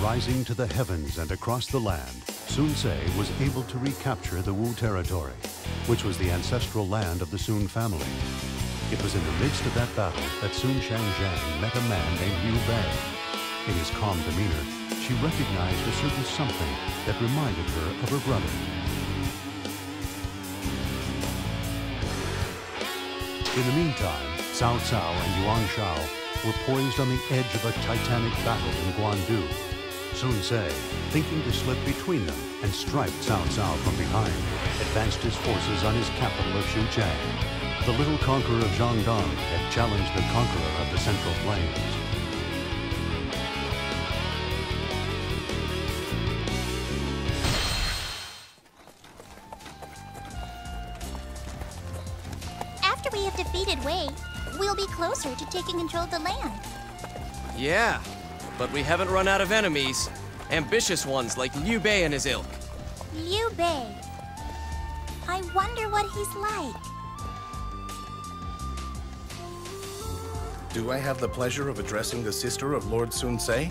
rising to the heavens and across the land, Sun Ce was able to recapture the Wu territory, which was the ancestral land of the Sun family. It was in the midst of that battle that Sun Shang Xiang met a man named Liu Bei. In his calm demeanor, she recognized a certain something that reminded her of her brother. In the meantime, Cao Cao and Yuan Shao were poised on the edge of a titanic battle in Guandu. Sun Ce, thinking to slip between them and strike Cao Cao from behind, advanced his forces on his capital of Xuchang. The little conqueror of Jiangdong had challenged the conqueror of the Central Plains. After we have defeated Wei, we'll be closer to taking control of the land. Yeah, but we haven't run out of enemies. Ambitious ones like Liu Bei and his ilk. Liu Bei. I wonder what he's like. Do I have the pleasure of addressing the sister of Lord Sun Ce?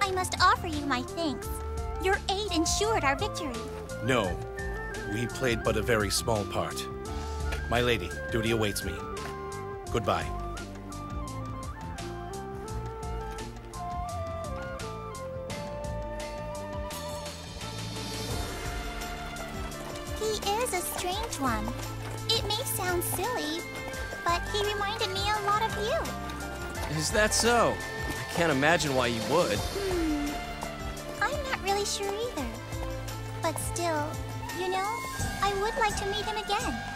I must offer you my thanks. Your aid ensured our victory. No. We played but a very small part. My lady, duty awaits me. Goodbye. That so? I can't imagine why you would. Hmm. I'm not really sure either. But still, you know, I would like to meet him again.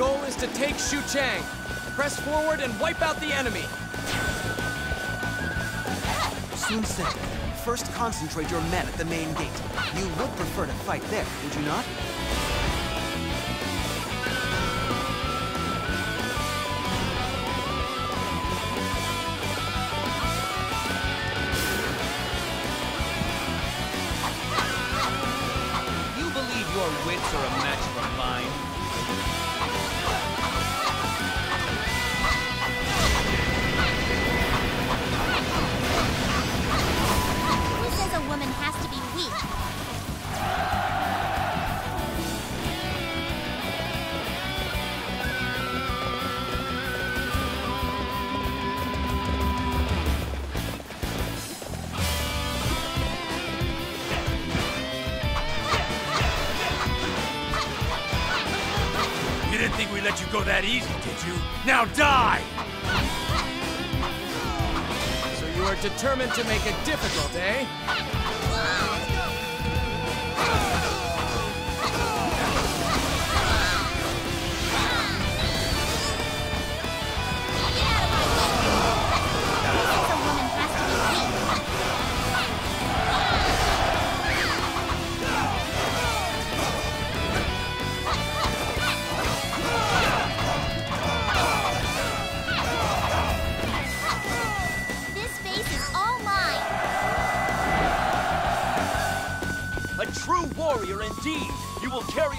Goal is to take Xuchang. Press forward and wipe out the enemy. Sun Ce, first concentrate your men at the main gate. You would prefer to fight there, would you not? That easy, did you? Now die! So you are determined to make it difficult, eh?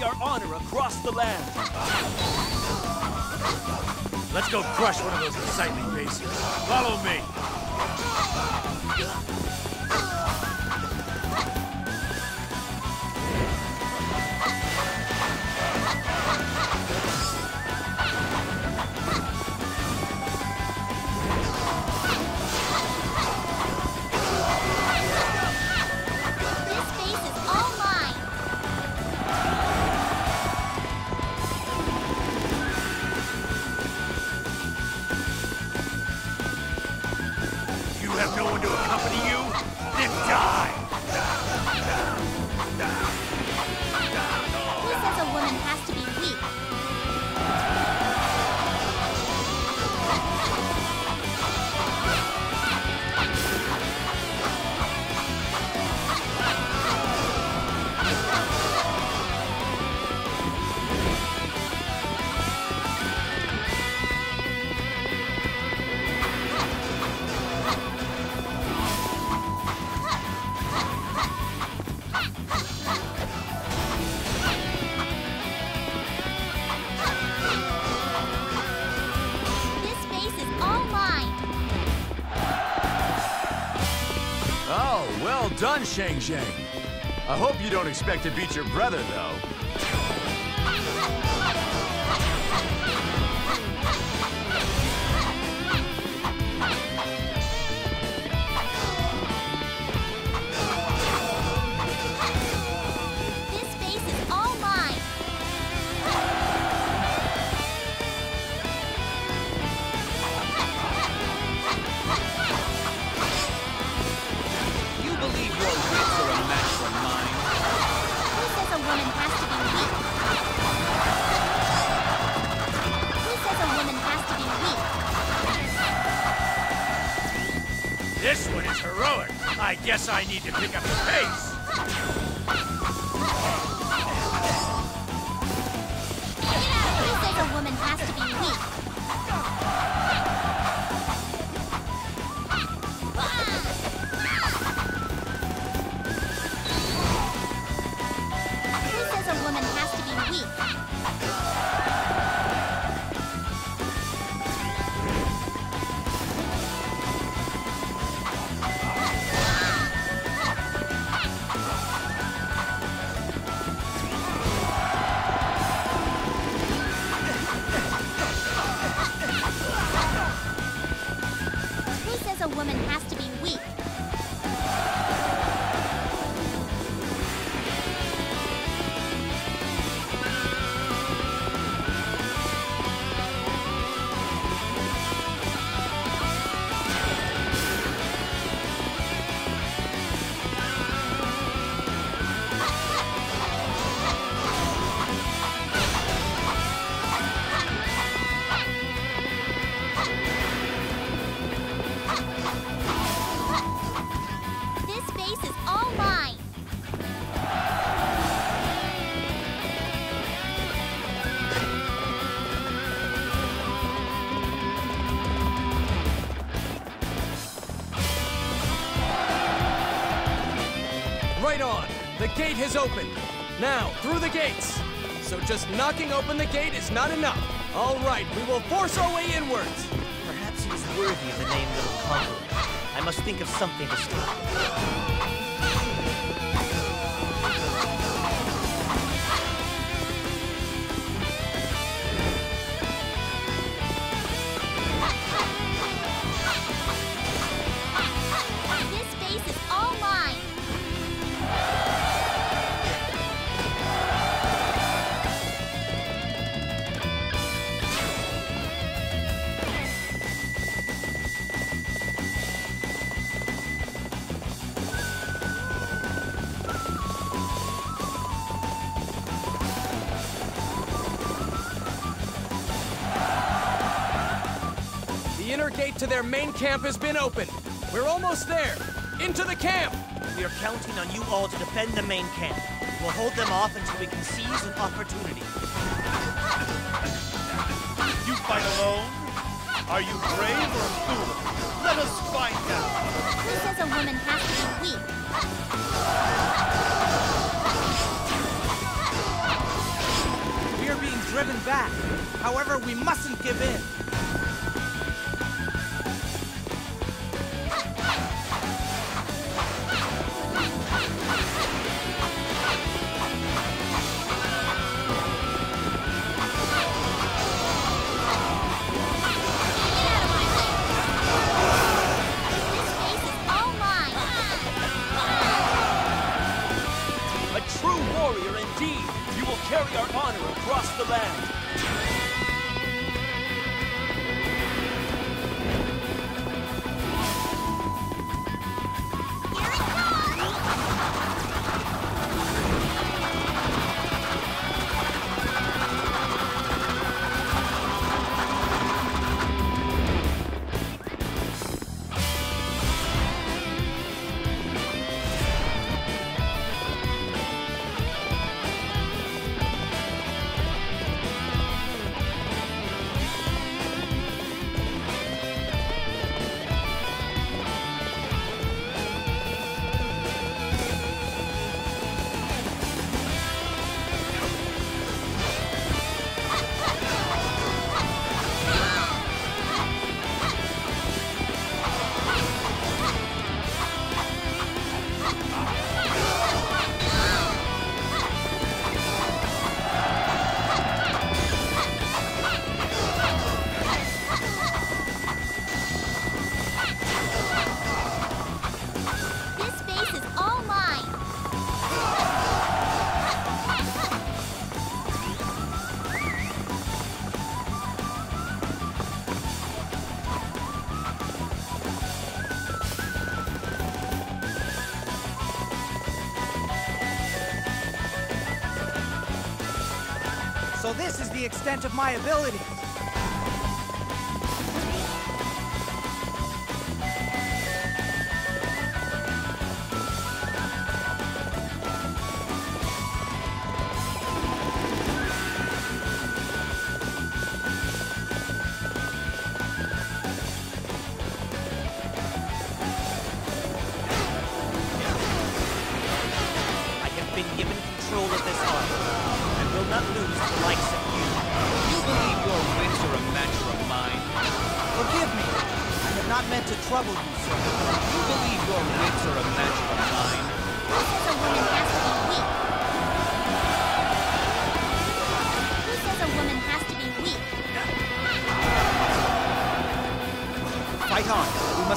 Our honor across the land. Let's go crush one of those recycling bases. Follow me. Shang Xiang. I hope you don't expect to beat your brother, though. Need to pick up the pace. Who says a woman has to be weak? Who says a woman has to be weak? Gate has opened. Now, through the gates. So just knocking open the gate is not enough. All right, we will force our way inwards. Perhaps he is worthy of the name Little Conqueror. I must think of something to stop gate to their main camp has been opened. We're almost there. Into the camp. We are counting on you all to defend the main camp. We'll hold them off until we can seize an opportunity. You fight alone? Are you brave or foolish? Let us find out. Who says a woman has to be weak? We are being driven back. However, we mustn't give in. My abilities.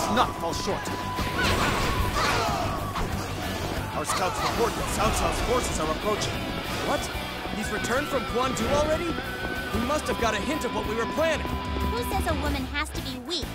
Must not fall short. Our scouts report that Cao forces are approaching. What? He's returned from Guandu already? He must have got a hint of what we were planning. Who says a woman has to be weak?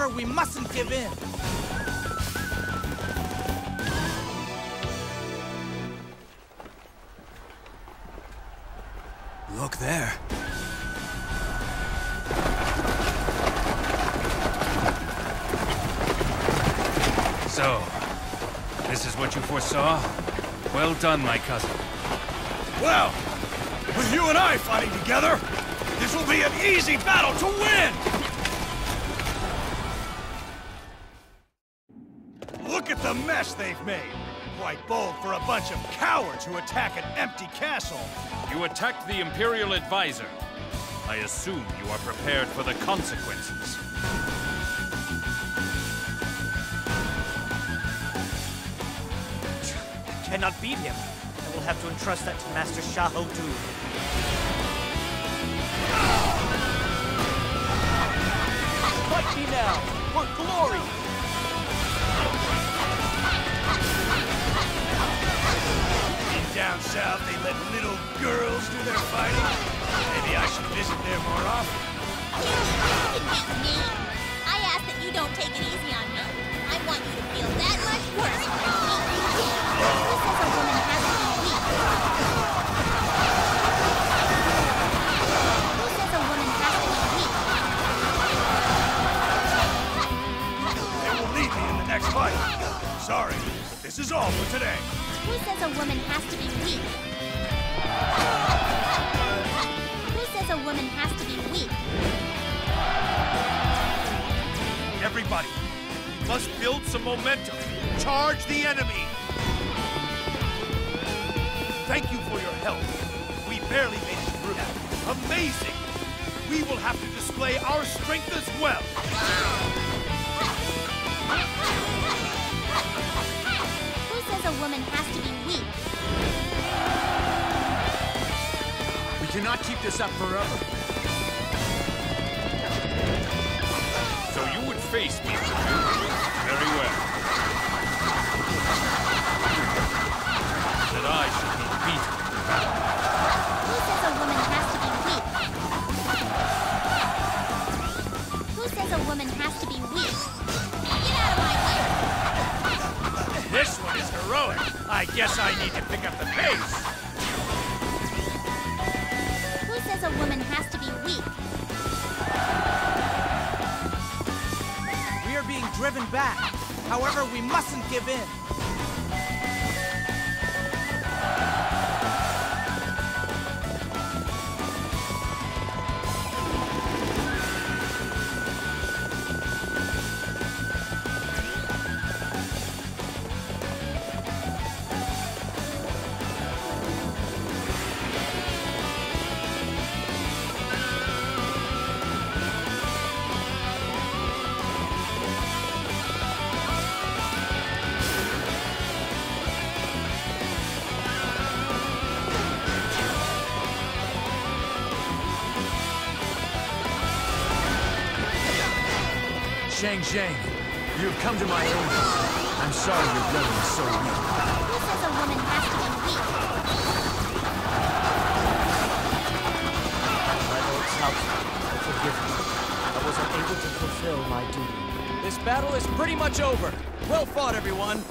However, we mustn't give in. Look there. So, this is what you foresaw? Well done, my cousin. Well, with you and I fighting together, this will be an easy battle to win! choice they've made. Quite bold for a bunch of cowards who attack an empty castle. You attacked the Imperial Advisor. I assume you are prepared for the consequences. I cannot beat him. I will have to entrust that to Master Shao Du. Fight me now, for glory! Down south, they let little girls do their fighting. Maybe I should visit there more often. You can beat me. I ask that you don't take it easy on me. I want you to feel that much worse. Who says a woman has to be weak? Who says a woman has to be weak? They will need me in the next fight. Sorry, but this is all for today. Who says a woman has to be weak? Who says a woman has to be weak? Everybody, must build some momentum. Charge the enemy. Thank you for your help. We barely made it through. Amazing. We will have to display our strength as well. A woman has to be weak? We cannot keep this up forever. So you would face me, would you? Very well. That I should be beaten. Who says a woman has to be weak? Who says a woman has to be weak? I guess I need to pick up the pace. Who says a woman has to be weak? We are being driven back. However, we mustn't give in. Shang Xiang, you have come to my aid. I'm sorry your brother is so weak. Who says a woman has to be weak? My lord Cao Cao, forgive me. I was unable to fulfill my duty. This battle is pretty much over. Well fought, everyone.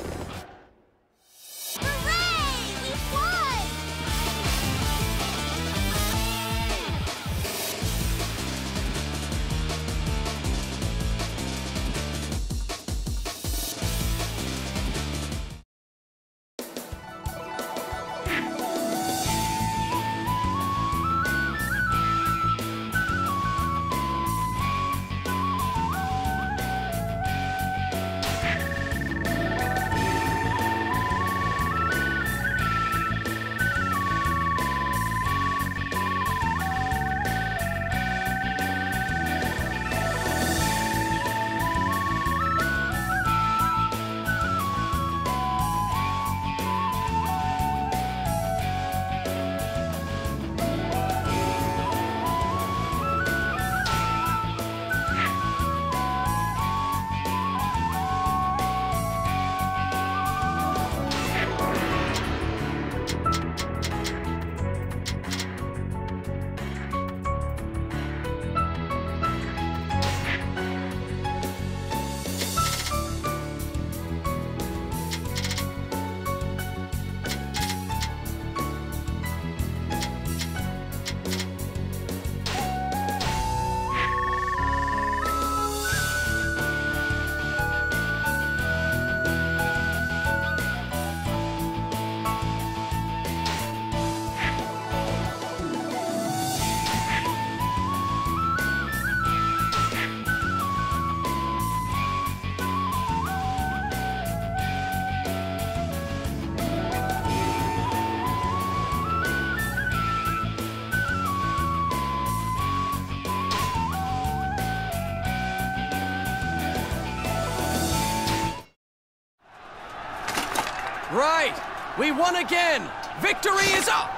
Right! We won again! Victory is up!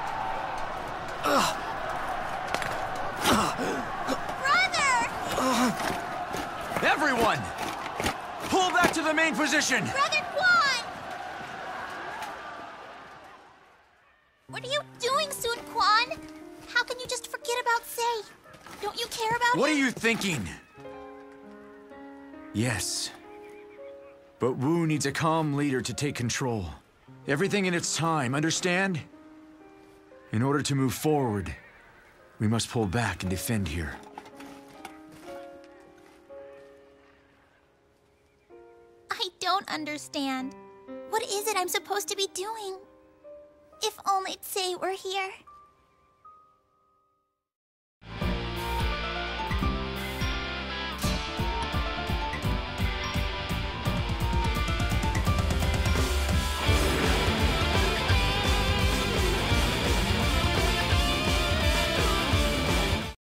Brother! Everyone! Pull back to the main position! Brother Quan! What are you doing, Sun Quan? How can you just forget about Ce? Don't you care about What are you thinking? Yes. But Wu needs a calm leader to take control. Everything in its time, understand? In order to move forward, we must pull back and defend here. I don't understand. What is it I'm supposed to be doing? If only Ce were here.